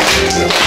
Música